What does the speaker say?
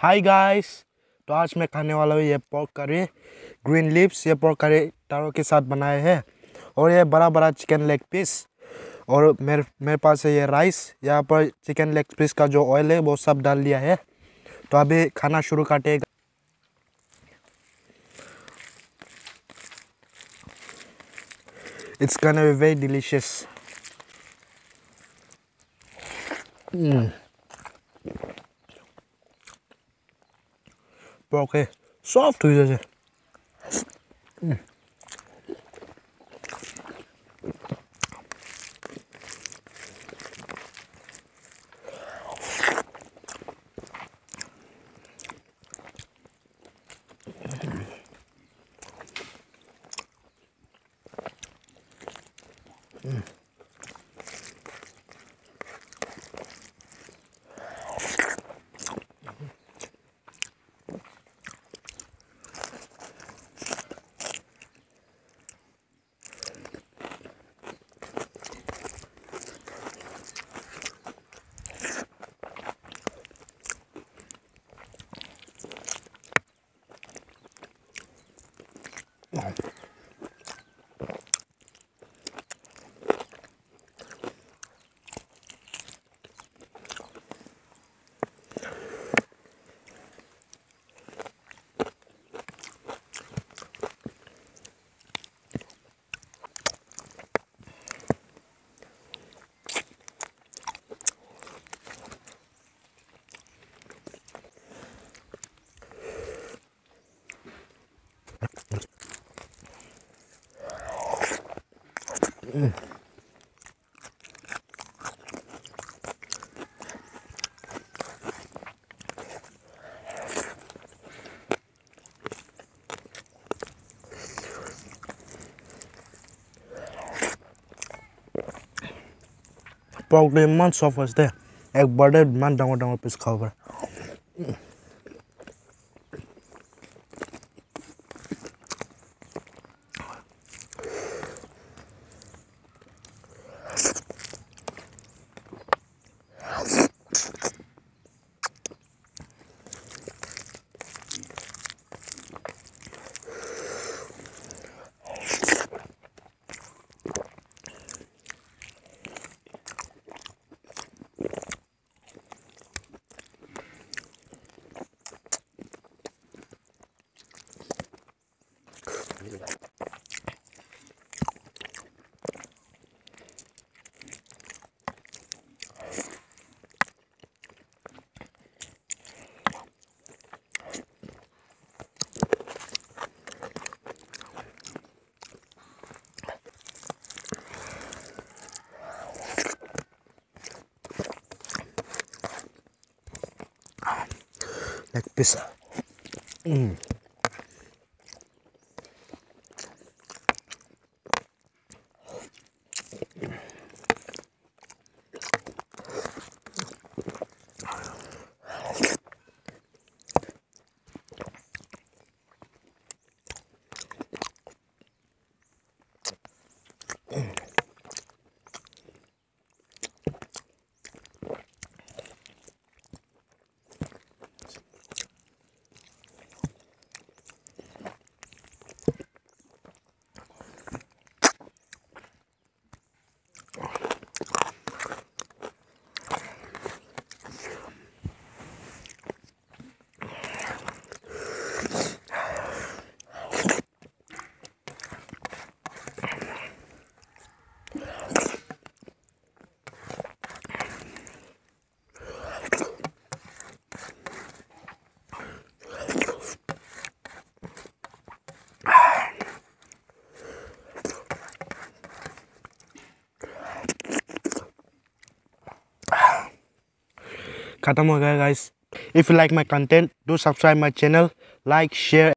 Hi guys तो आज मैं खाने वाला हूँ ये पोर्क करी ग्रीन लिप्स ये पोर्क करी टारो के साथ बनाए हैं। और ये बड़ा बड़ा चिकन लेग पीस और मेरे मेरे पास है ये राइस यहाँ पर चिकन लेग पीस का जो ऑयल है, वो सब डाल दिया है। तो अभी खाना शुरू करते It's gonna be very delicious. Mm. broke soft হয়ে যাচ্ছে Mm-hmm. Mm. Probably months of us there. A bird man down down up his cover. Like pizza. Mm. खत्म हो गया guys if you like my content do subscribe my channel like share